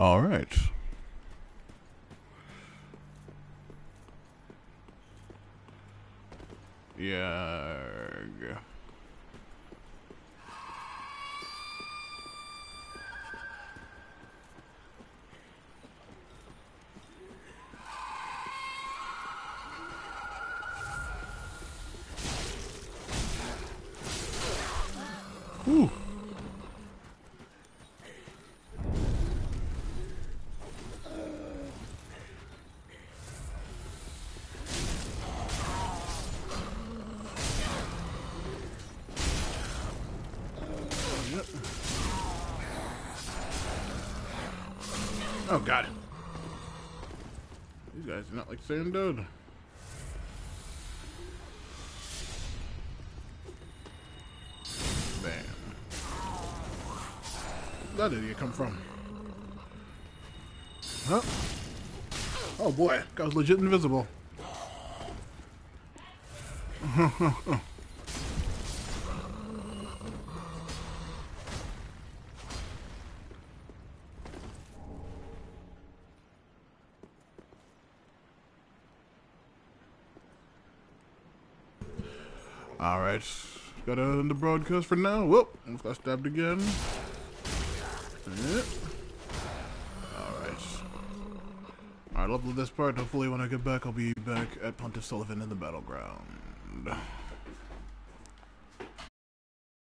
All right. Yeah. Whew. Oh god. These guys are not like saying dude. Bam. Where did you come from? Huh? Oh boy, guy's legit invisible. Alright, gotta end the broadcast for now. Whoop, almost got stabbed again. Yep. Alright. Alright, level this part. Hopefully when I get back, I'll be back at Pontiff Sulyvahn in the battleground.